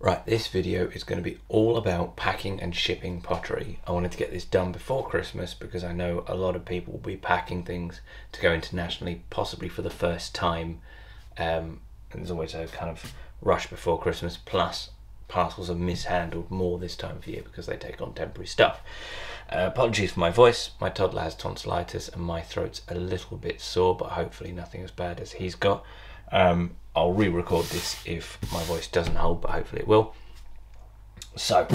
Right, this video is going to be all about packing and shipping pottery. I wanted to get this done before Christmas because I know a lot of people will be packing things to go internationally, possibly for the first time. Um, and there's always a kind of rush before Christmas, plus parcels are mishandled more this time of year because they take on temporary stuff. Uh, apologies for my voice, my toddler has tonsillitis and my throat's a little bit sore, but hopefully nothing as bad as he's got. Um, I'll re-record this if my voice doesn't hold, but hopefully it will. So,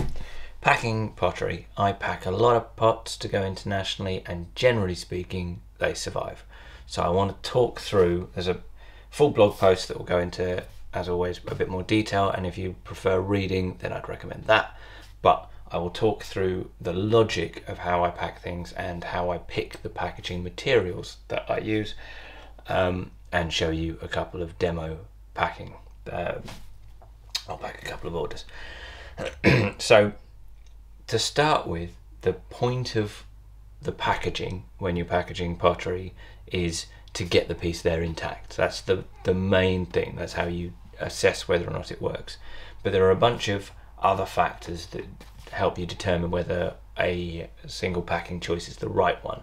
packing pottery. I pack a lot of pots to go internationally, and generally speaking, they survive. So I want to talk through. There's a full blog post that will go into, as always, a bit more detail. And if you prefer reading, then I'd recommend that. But I will talk through the logic of how I pack things and how I pick the packaging materials that I use, um, and show you a couple of demo packing. Um, I'll pack a couple of orders. so, to start with, the point of the packaging when you're packaging pottery is to get the piece there intact. That's the the main thing. That's how you assess whether or not it works. But there are a bunch of other factors that help you determine whether a single packing choice is the right one.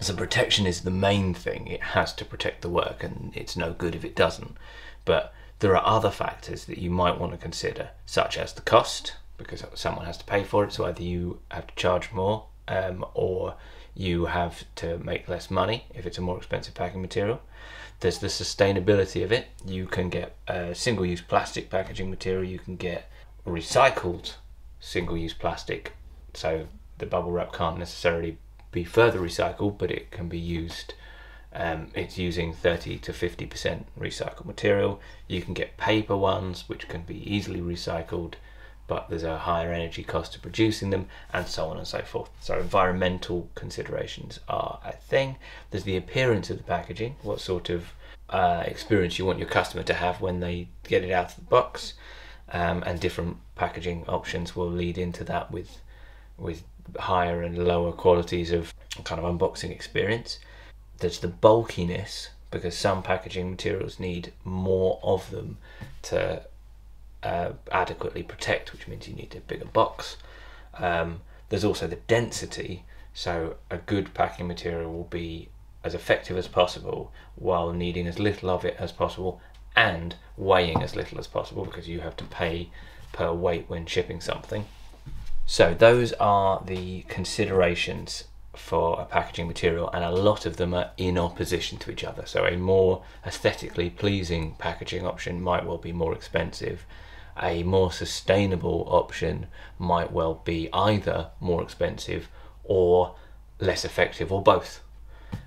So protection is the main thing. It has to protect the work, and it's no good if it doesn't. But there are other factors that you might want to consider, such as the cost, because someone has to pay for it. So either you have to charge more, um, or you have to make less money if it's a more expensive packing material. There's the sustainability of it. You can get uh, single-use plastic packaging material. You can get recycled single-use plastic. So the bubble wrap can't necessarily be further recycled, but it can be used. Um, it's using 30 to 50% recycled material. You can get paper ones, which can be easily recycled, but there's a higher energy cost to producing them, and so on and so forth. So, environmental considerations are a thing. There's the appearance of the packaging, what sort of uh, experience you want your customer to have when they get it out of the box, um, and different packaging options will lead into that with with higher and lower qualities of kind of unboxing experience. There's the bulkiness because some packaging materials need more of them to uh, adequately protect, which means you need a bigger box. Um, there's also the density, so a good packing material will be as effective as possible while needing as little of it as possible and weighing as little as possible because you have to pay per weight when shipping something. So those are the considerations for a packaging material and a lot of them are in opposition to each other. So a more aesthetically pleasing packaging option might well be more expensive. A more sustainable option might well be either more expensive or less effective or both.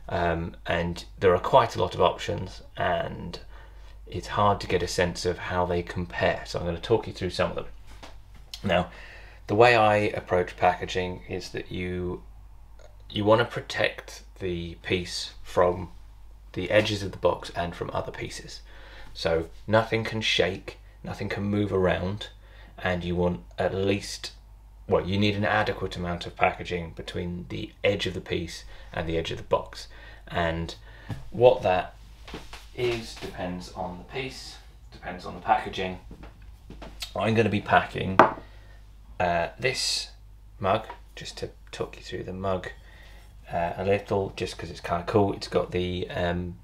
Um, and there are quite a lot of options and it's hard to get a sense of how they compare. So I'm going to talk you through some of them. Now, the way I approach packaging is that you you want to protect the piece from the edges of the box and from other pieces. So nothing can shake, nothing can move around, and you want at least well, you need an adequate amount of packaging between the edge of the piece and the edge of the box. And what that is depends on the piece, depends on the packaging. I'm going to be packing uh, this mug, just to talk you through the mug uh, a little, just because it's kind of cool. It's got the um,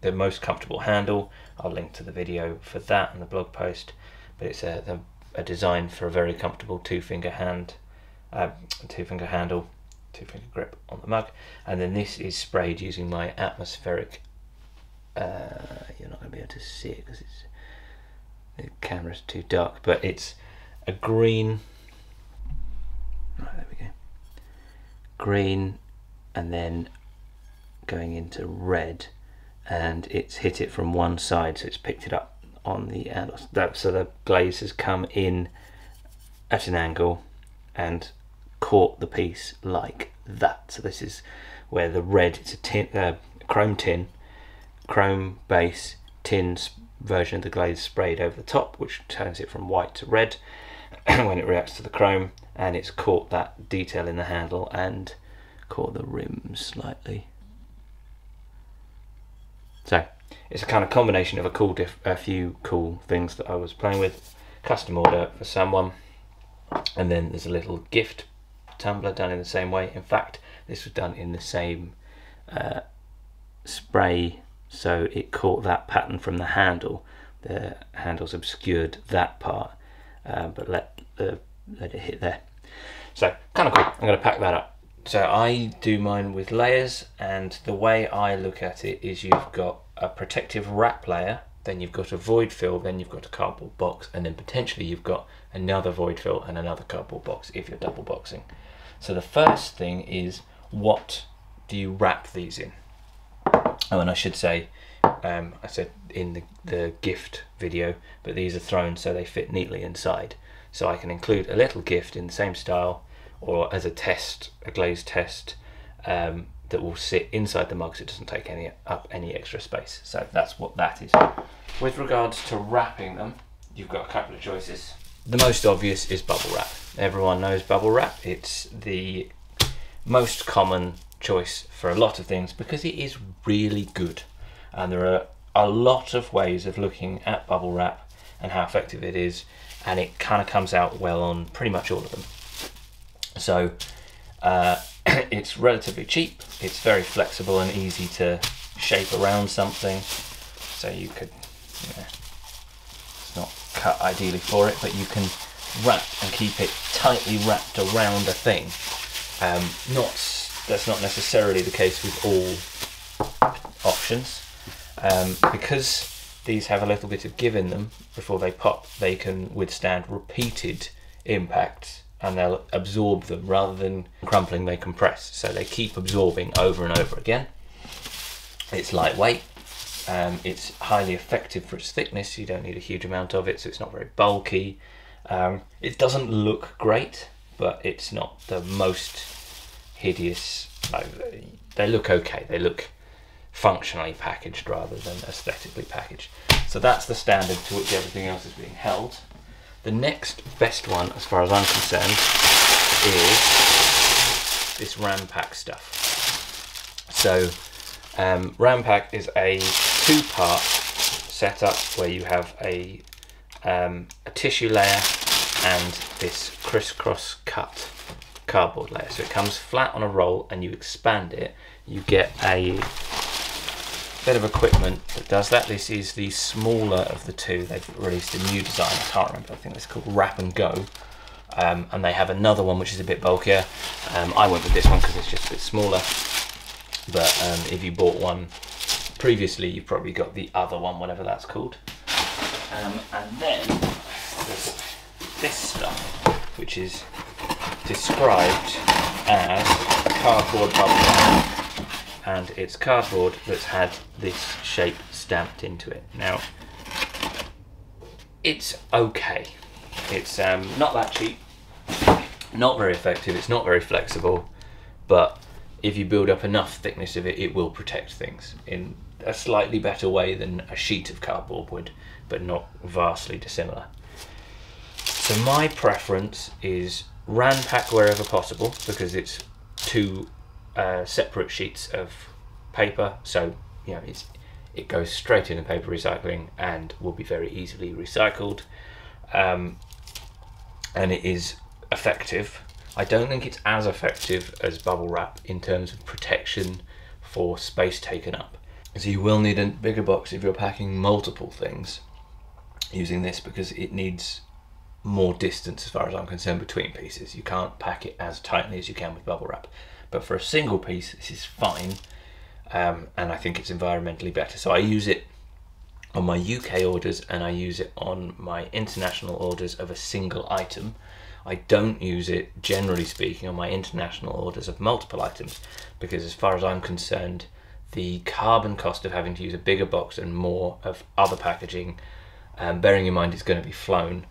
the most comfortable handle. I'll link to the video for that and the blog post. But it's a, a design for a very comfortable two finger hand, uh, two finger handle, two finger grip on the mug. And then this is sprayed using my atmospheric. Uh, you're not going to be able to see it because it's the camera's too dark, but it's a green Right, there we go. Green and then going into red and it's hit it from one side so it's picked it up on the angle. So the glaze has come in at an angle and caught the piece like that. So this is where the red, it's a tin, uh, chrome tin, chrome base, tin version of the glaze sprayed over the top which turns it from white to red when it reacts to the chrome and it's caught that detail in the handle and caught the rim slightly. So it's a kind of combination of a cool, a few cool things that I was playing with. custom order for someone. And then there's a little gift tumbler done in the same way. In fact, this was done in the same uh, spray, so it caught that pattern from the handle. The handles obscured that part, uh, but let the let it hit there. So kind of cool. I'm going to pack that up. So I do mine with layers, and the way I look at it is you've got a protective wrap layer, then you've got a void fill, then you've got a cardboard box, and then potentially you've got another void fill and another cardboard box if you're double boxing. So the first thing is what do you wrap these in? Oh, and I should say, um, I said in the, the gift video, but these are thrown so they fit neatly inside. So I can include a little gift in the same style or as a test, a glazed test um, that will sit inside the mug so it doesn't take any up any extra space. So that's what that is. With regards to wrapping them, you've got a couple of choices. The most obvious is bubble wrap. Everyone knows bubble wrap. It's the most common choice for a lot of things because it is really good. And there are a lot of ways of looking at bubble wrap and how effective it is, and it kind of comes out well on pretty much all of them. So uh, it's relatively cheap, it's very flexible and easy to shape around something. So you could, you know, it's not cut ideally for it, but you can wrap and keep it tightly wrapped around a thing. Um, not that's not necessarily the case with all options. Um, because these have a little bit of give in them before they pop, they can withstand repeated impacts and they'll absorb them rather than crumpling, they compress. So they keep absorbing over and over again. It's lightweight, um, it's highly effective for its thickness, you don't need a huge amount of it, so it's not very bulky. Um, it doesn't look great, but it's not the most hideous. Like, they look okay. They look functionally packaged rather than aesthetically packaged. So that's the standard to which everything else is being held. The next best one, as far as I'm concerned, is this Ranpak stuff. So um, Ranpak is a two-part setup where you have a um, a tissue layer and this crisscross cut cardboard layer. So it comes flat on a roll and you expand it, you get a bit of equipment that does that. This is the smaller of the two. They've released a new design, I can't remember, I think it's called Wrap and Go. Um, and they have another one which is a bit bulkier. Um, I went with this one because it's just a bit smaller. But um, if you bought one previously, you've probably got the other one, whatever that's called. Um, and then there's this stuff, which is described as cardboard bubble and it's cardboard that's had this shape stamped into it. Now, it's okay. It's um, not that cheap, not very effective, it's not very flexible, but if you build up enough thickness of it, it will protect things in a slightly better way than a sheet of cardboard would, but not vastly dissimilar. So my preference is Ranpak wherever possible because it's two uh, separate sheets of paper, so you know it's it goes straight into paper recycling and will be very easily recycled, um, and it is effective. I don't think it's as effective as bubble wrap in terms of protection for space taken up. So you will need a bigger box if you're packing multiple things using this because it needs more distance as far as I'm concerned between pieces. You can't pack it as tightly as you can with bubble wrap. But for a single piece, this is fine. Um, and I think it's environmentally better. So I use it on my UK orders and I use it on my international orders of a single item. I don't use it, generally speaking, on my international orders of multiple items because, as far as I'm concerned, the carbon cost of having to use a bigger box and more of other packaging, um, bearing in mind it's going to be flown,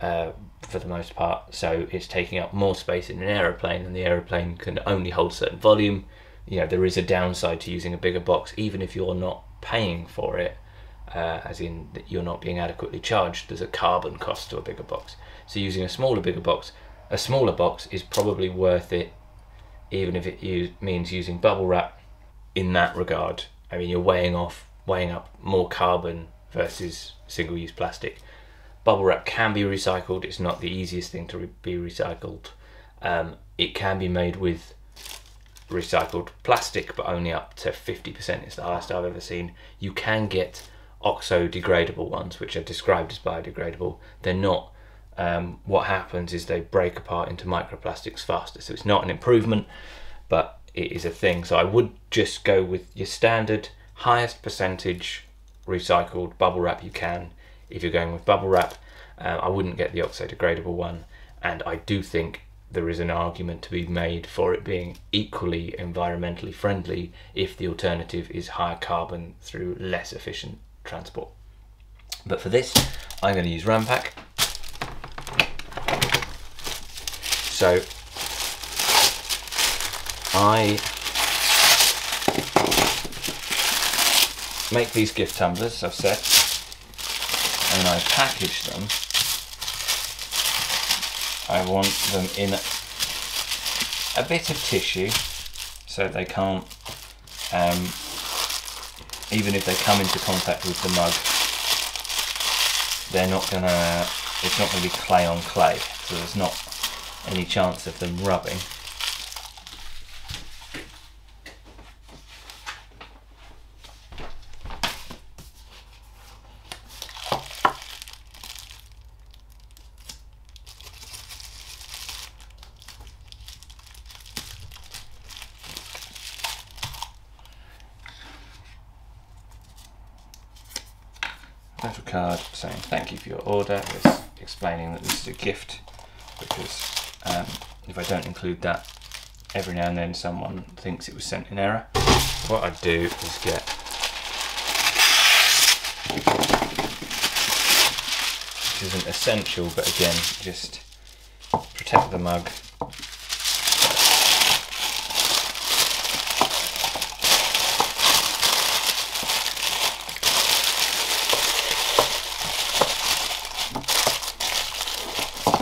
uh, for the most part. So it's taking up more space in an aeroplane, and the aeroplane can only hold certain volume. You know, there is a downside to using a bigger box, even if you're not paying for it, uh, as in that you're not being adequately charged. There's a carbon cost to a bigger box. So using a smaller, bigger box, a smaller box is probably worth it, even if it use, means using bubble wrap. In that regard, I mean, you're weighing off, weighing up more carbon versus single-use plastic bubble wrap can be recycled. It's not the easiest thing to re- be recycled. Um, it can be made with recycled plastic, but only up to 50%. It's the highest I've ever seen. You can get oxo-degradable ones, which are described as biodegradable. They're not. Um, what happens is they break apart into microplastics faster. So it's not an improvement, but it is a thing. So I would just go with your standard highest percentage recycled bubble wrap you can. If you're going with bubble wrap, uh, I wouldn't get the oxo-degradable one. And I do think there is an argument to be made for it being equally environmentally friendly if the alternative is higher carbon through less efficient transport. But for this, I'm going to use Ranpak. So I make these gift tumblers, I've said, and I package them I want them in a bit of tissue so they can't, um, even if they come into contact with the mug, they're not gonna, it's not gonna be clay on clay, so there's not any chance of them rubbing. little card saying thank you for your order. It's explaining that this is a gift because um, if I don't include that, every now and then someone thinks it was sent in error. What I do is get which isn't essential, but again, just protect the mug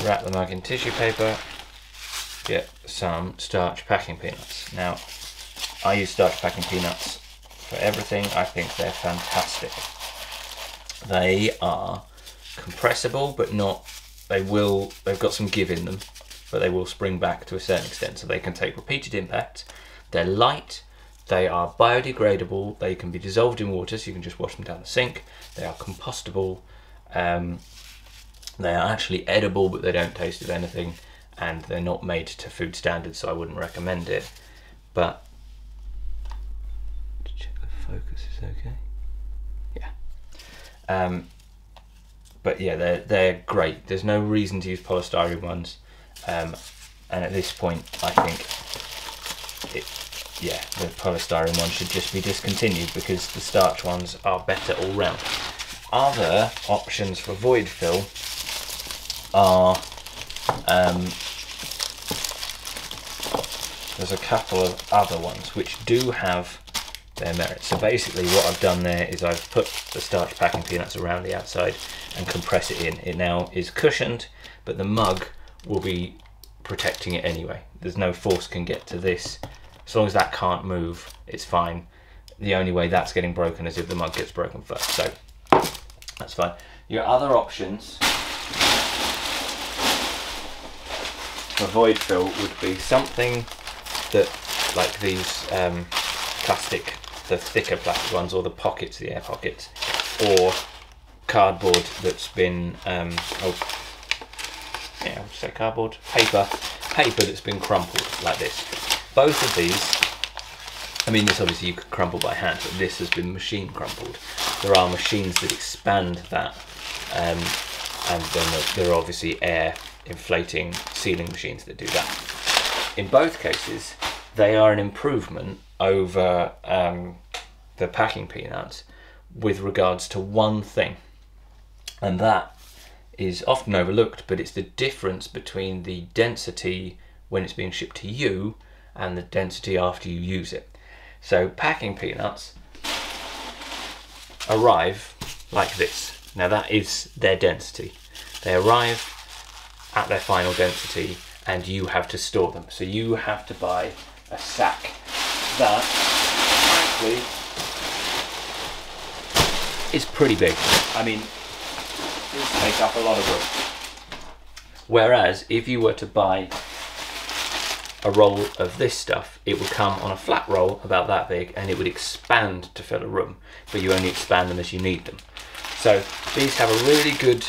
wrap the mug in tissue paper, get some starch packing peanuts. Now, I use starch packing peanuts for everything. I think they're fantastic. They are compressible, but not, they will, they've got some give in them, but they will spring back to a certain extent, so they can take repeated impact. They're light, they are biodegradable, they can be dissolved in water, so you can just wash them down the sink. They are compostable, um, they are actually edible, but they don't taste of anything, and they're not made to food standards, so I wouldn't recommend it. But check the focus is okay. Yeah. Um, but yeah, they're they're great. There's no reason to use polystyrene ones, um, and at this point, I think it, yeah, the polystyrene one should just be discontinued because the starch ones are better all round. Other options for void fill are um, there's a couple of other ones which do have their merits. So basically what I've done there is I've put the starch packing peanuts around the outside and compress it in. It now is cushioned, but the mug will be protecting it anyway. There's no force can get to this. As long as that can't move, it's fine. The only way that's getting broken is if the mug gets broken first. So that's fine. Your other options for void fill would be something that, like these um, plastic, the thicker plastic ones, or the pockets, the air pockets, or cardboard that's been, um, oh, yeah, I'll say cardboard, paper, paper that's been crumpled like this. Both of these, I mean, this obviously you could crumple by hand, but this has been machine crumpled. There are machines that expand that, um, and then there are obviously air inflating sealing machines that do that. In both cases, they are an improvement over um, the packing peanuts with regards to one thing, and that is often overlooked, but it's the difference between the density when it's being shipped to you and the density after you use it. So, packing peanuts arrive like this. Now, that is their density. They arrive at their final density and you have to store them. So you have to buy a sack that frankly is pretty big. I mean, these take up a lot of room. Whereas if you were to buy a roll of this stuff, it would come on a flat roll about that big and it would expand to fill a room, but you only expand them as you need them. So these have a really good,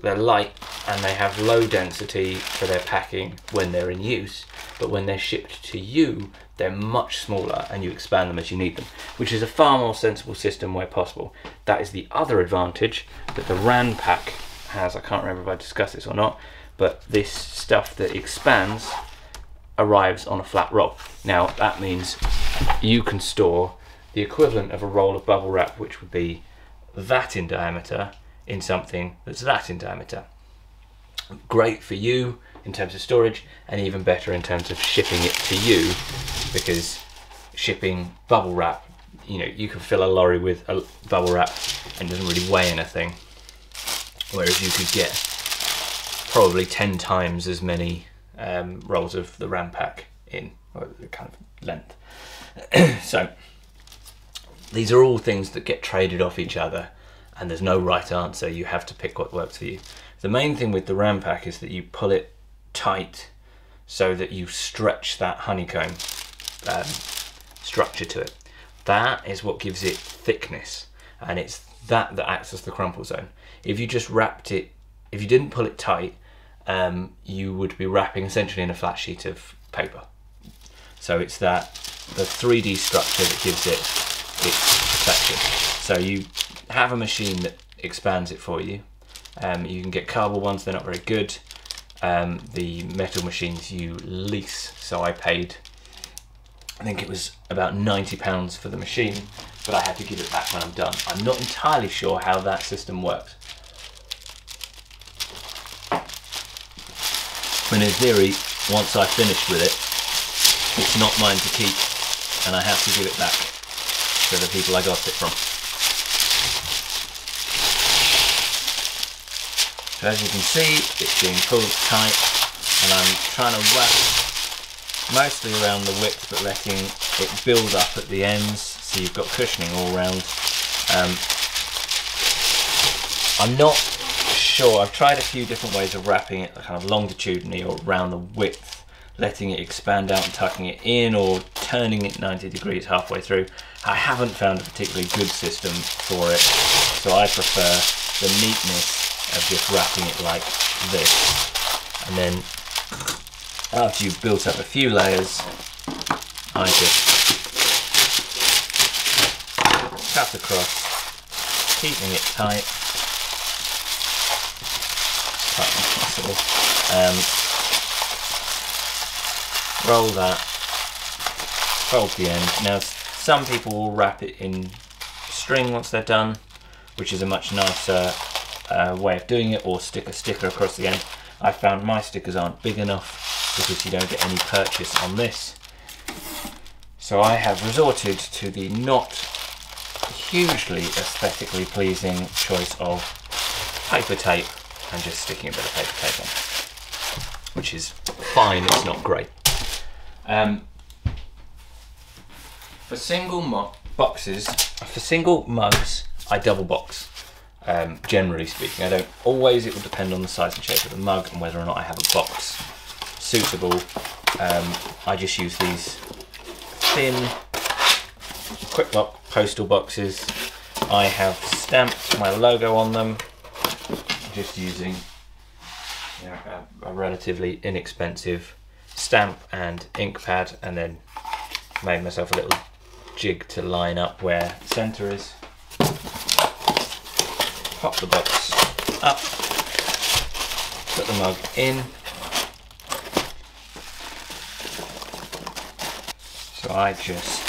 they're light and they have low density for their packing when they're in use, but when they're shipped to you, they're much smaller and you expand them as you need them, which is a far more sensible system where possible. That is the other advantage that the Ranpak has. I can't remember if I discussed this or not, but this stuff that expands arrives on a flat roll. Now that means you can store the equivalent of a roll of bubble wrap, which would be that in diameter, in something that's that in diameter. Great for you in terms of storage, and even better in terms of shipping it to you, because shipping bubble wrap, you know, you can fill a lorry with a bubble wrap and it doesn't really weigh anything, whereas you could get probably 10 times as many um, rolls of the Ranpak in, or the kind of length. so these are all things that get traded off each other and there's no right answer. You have to pick what works for you. The main thing with the Ranpak is that you pull it tight so that you stretch that honeycomb um, structure to it. That is what gives it thickness and it's that that acts as the crumple zone. If you just wrapped it, if you didn't pull it tight, um, you would be wrapping essentially in a flat sheet of paper. So it's that the 3D structure that gives it its protection. So you have a machine that expands it for you. Um, you can get cardboard ones, they're not very good. Um, the metal machines you lease, so I paid, I think it was about £90 for the machine, but I had to give it back when I'm done. I'm not entirely sure how that system works. When in theory, once I finish with it, it's not mine to keep and I have to give it back to the people I got it from. So as you can see, it's being pulled tight and I'm trying to wrap mostly around the width but letting it build up at the ends so you've got cushioning all around. Um, I'm not sure. I've tried a few different ways of wrapping it, kind of longitudinally or around the width, letting it expand out and tucking it in, or turning it 90 degrees halfway through. I haven't found a particularly good system for it, so I prefer the neatness of just wrapping it like this. And then after you've built up a few layers, I just cut across, keeping it tight. Um, roll that, fold the end. Now some people will wrap it in string once they're done, which is a much nicer uh, way of doing it, or stick a sticker across the end. I found my stickers aren't big enough because you don't get any purchase on this. So I have resorted to the not hugely aesthetically pleasing choice of paper tape and just sticking a bit of paper tape on, which is fine, it's not great. Um, for single boxes, for single mugs, I double box. Um, generally speaking, I don't always. It will depend on the size and shape of the mug and whether or not I have a box suitable. Um, I just use these thin quick lock postal boxes. I have stamped my logo on them just using you know, a, a, relatively inexpensive stamp and ink pad and then made myself a little jig to line up where the centre is. Pop the box up, put the mug in. So I just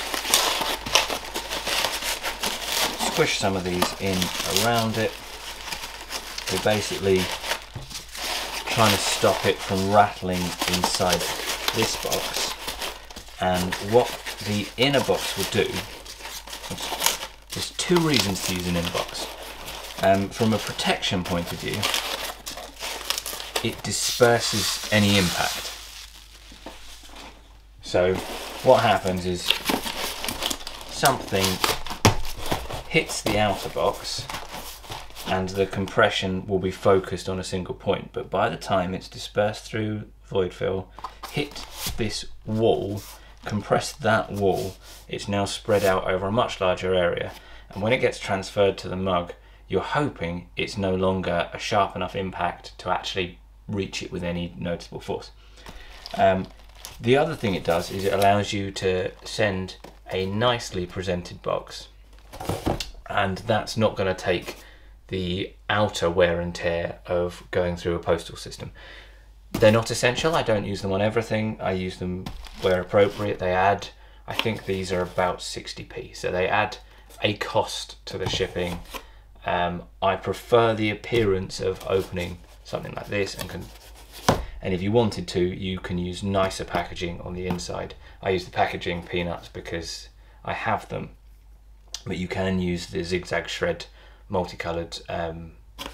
squish some of these in around it. We're basically trying to stop it from rattling inside this box. And what the inner box will do there's two reasons to use an inner box um, from a protection point of view it disperses any impact so what happens is something hits the outer box and the compression will be focused on a single point. But by the time it's dispersed through void fill, hit this wall, compress that wall, it's now spread out over a much larger area. And when it gets transferred to the mug, you're hoping it's no longer a sharp enough impact to actually reach it with any noticeable force. Um, the other thing it does is it allows you to send a nicely presented box and that's not going to take the outer wear and tear of going through a postal system. They're not essential. I don't use them on everything. I use them where appropriate. They add, I think these are about 60p. So they add a cost to the shipping. Um, I prefer the appearance of opening something like this and can and if you wanted to you can use nicer packaging on the inside. I use the packaging peanuts because I have them but you can use the zigzag shred multicolored um,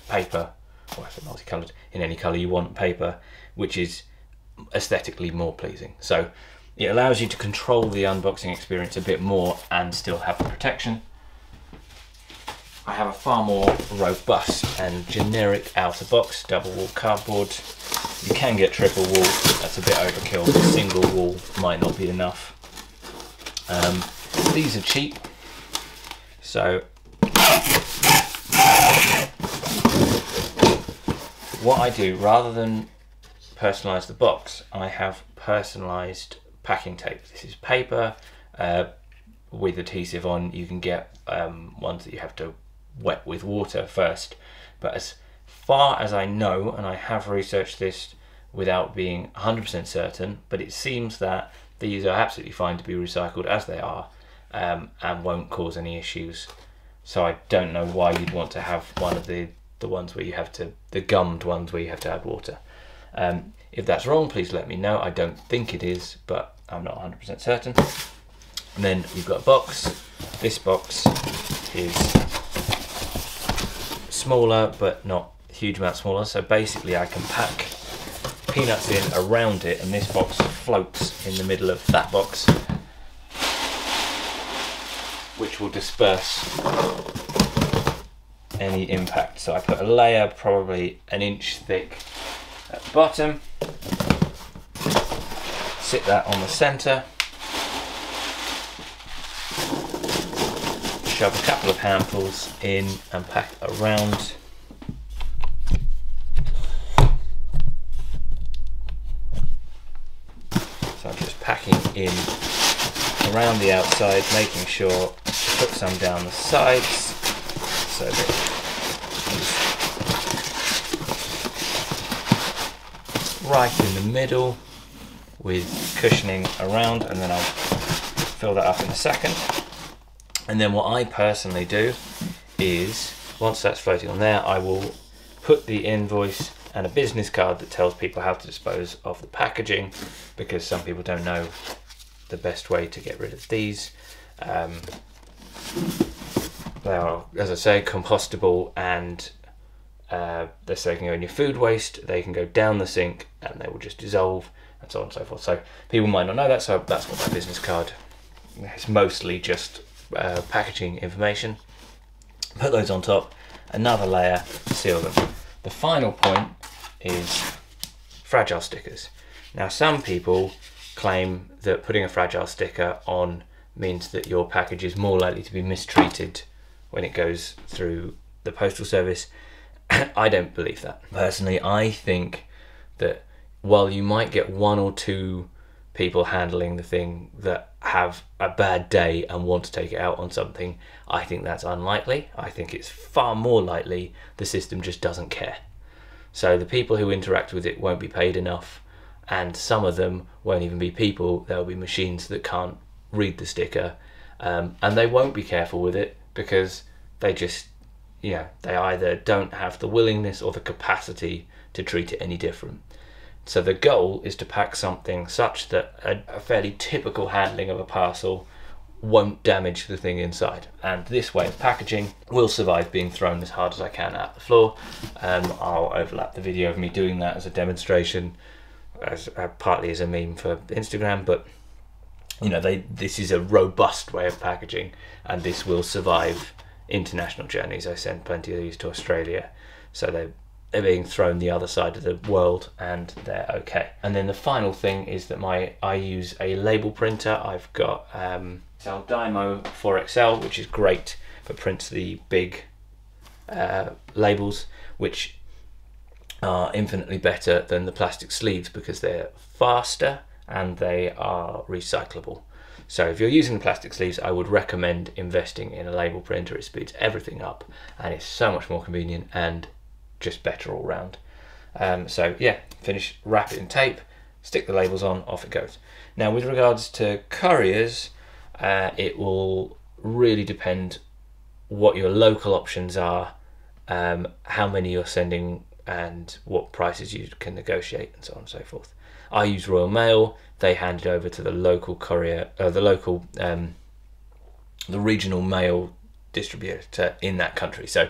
paper or I say multicolored in any color you want paper which is aesthetically more pleasing so it allows you to control the unboxing experience a bit more and still have the protection I have a far more robust and generic outer box double wall cardboard you can get triple wall that's a bit overkill single wall might not be enough um, these are cheap so what I do, rather than personalise the box, I have personalised packing tape. This is paper uh, with adhesive on. You can get um, ones that you have to wet with water first. But as far as I know, and I have researched this without being 100% certain, but it seems that these are absolutely fine to be recycled as they are um, and won't cause any issues. So I don't know why you'd want to have one of the, the ones where you have to, the gummed ones where you have to add water. Um, if that's wrong, please let me know. I don't think it is, but I'm not 100% certain. And then you've got a box. This box is smaller, but not huge amount smaller. So basically I can pack peanuts in around it and this box floats in the middle of that box which will disperse any impact. So I put a layer probably an inch thick at the bottom, sit that on the centre, shove a couple of handfuls in and pack around. So I'm just packing in around the outside, making sure to put some down the sides so that right in the middle with cushioning around and then I'll fill that up in a second and then what I personally do is once that's floating on there I will put the invoice and a business card that tells people how to dispose of the packaging because some people don't know the best way to get rid of these um, they are, as I say, compostable and uh, they say can go in your food waste, they can go down the sink and they will just dissolve and so on and so forth. So people might not know that, so that's what my business card is mostly just uh, packaging information. Put those on top, another layer, seal them. The final point is fragile stickers. Now some people claim that putting a fragile sticker on means that your package is more likely to be mistreated when it goes through the postal service. I don't believe that. Personally, I think that while you might get one or two people handling the thing that have a bad day and want to take it out on something, I think that's unlikely. I think it's far more likely the system just doesn't care. So the people who interact with it won't be paid enough, and some of them won't even be people, there'll be machines that can't read the sticker, um, and they won't be careful with it because they just, you know, they either don't have the willingness or the capacity to treat it any different. So the goal is to pack something such that a, a fairly typical handling of a parcel won't damage the thing inside. And this way of packaging will survive being thrown as hard as I can at the floor. Um, I'll overlap the video of me doing that as a demonstration, as uh, partly as a meme for Instagram, but you know they this is a robust way of packaging and this will survive international journeys. I send plenty of these to Australia, so they they're being thrown the other side of the world and they're okay. And then the final thing is that my I use a label printer. I've got um, Dymo 4XL, which is great for prints the big uh, labels, which are infinitely better than the plastic sleeves because they're faster and they are recyclable. So if you're using plastic sleeves, I would recommend investing in a label printer. It speeds everything up and it's so much more convenient and just better all round. Um, so yeah, finish, wrap it in tape, stick the labels on, off it goes. Now with regards to couriers, uh, it will really depend what your local options are, um, how many you're sending, and what prices you can negotiate, and so on and so forth. I use Royal Mail. They hand it over to the local courier, uh, the local, um, the regional mail distributor in that country. So,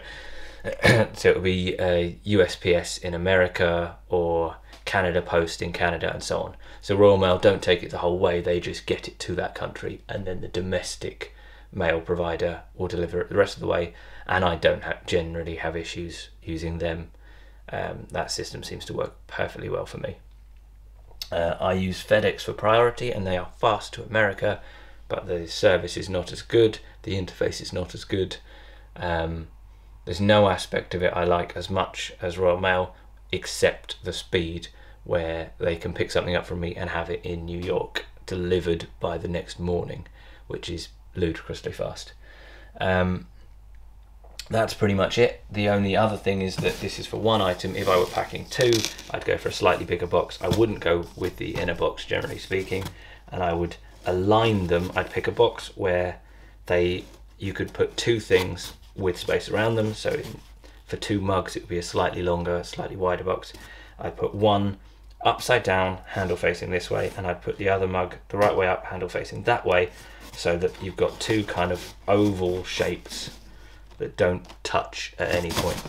so it will be USPS in America or Canada Post in Canada and so on. So Royal Mail don't take it the whole way; they just get it to that country, and then the domestic mail provider will deliver it the rest of the way. And I don't ha- generally have issues using them. Um, that system seems to work perfectly well for me. Uh, I use FedEx for priority, and they are fast to America, but the service is not as good. The interface is not as good. Um, there's no aspect of it I like as much as Royal Mail, except the speed, where they can pick something up from me and have it in New York delivered by the next morning, which is ludicrously fast. Um, that's pretty much it. The only other thing is that this is for one item. If I were packing two, I'd go for a slightly bigger box. I wouldn't go with the inner box, generally speaking, and I would align them. I'd pick a box where they you could put two things with space around them. So for two mugs, it would be a slightly longer, slightly wider box. I'd put one upside down, handle facing this way, and I'd put the other mug the right way up, handle facing that way, so that you've got two kind of oval shapes that don't touch at any point.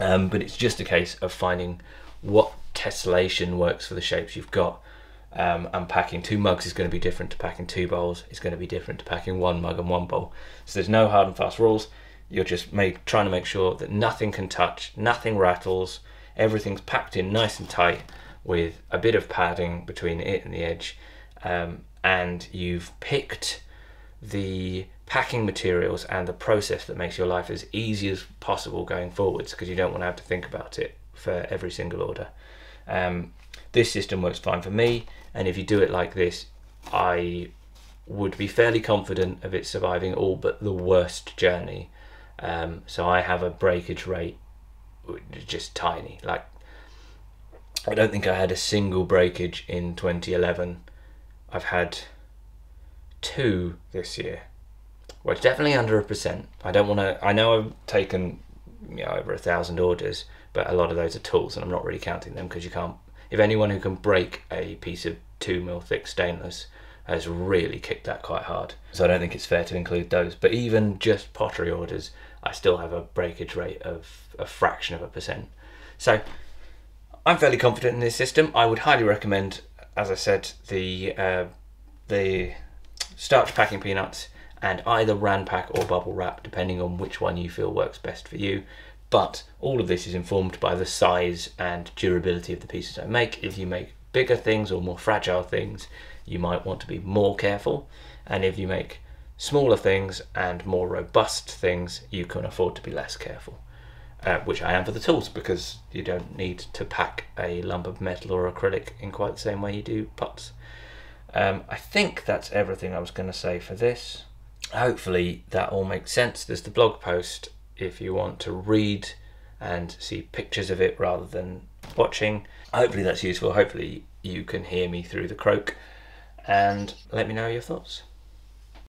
Um, but it's just a case of finding what tessellation works for the shapes you've got. Um, and packing two mugs is going to be different to packing two bowls. It's going to be different to packing one mug and one bowl. So there's no hard and fast rules. You're just make, trying to make sure that nothing can touch, nothing rattles, everything's packed in nice and tight with a bit of padding between it and the edge. Um, and you've picked the packing materials and the process that makes your life as easy as possible going forwards because you don't want to have to think about it for every single order. Um, this system works fine for me, and if you do it like this, I would be fairly confident of it surviving all but the worst journey. Um, so I have a breakage rate just tiny. Like I don't think I had a single breakage in 2011. I've had two this year. Well, it's definitely under a percent. I don't want to. I know I've taken you know over a thousand orders, but a lot of those are tools, and I'm not really counting them because you can't. If anyone who can break a piece of two mil thick stainless has really kicked that quite hard, so I don't think it's fair to include those. But even just pottery orders, I still have a breakage rate of a fraction of a percent. So I'm fairly confident in this system. I would highly recommend, as I said, the uh, the starch packing peanuts and either Ranpak or bubble wrap, depending on which one you feel works best for you. But all of this is informed by the size and durability of the pieces I make. If you make bigger things or more fragile things, you might want to be more careful. And if you make smaller things and more robust things, you can afford to be less careful. Uh, which I am for the tools because you don't need to pack a lump of metal or acrylic in quite the same way you do pots. Um, I think that's everything I was going to say for this hopefully that all makes sense. There's the blog post if you want to read and see pictures of it rather than watching. Hopefully that's useful. Hopefully you can hear me through the croak and let me know your thoughts.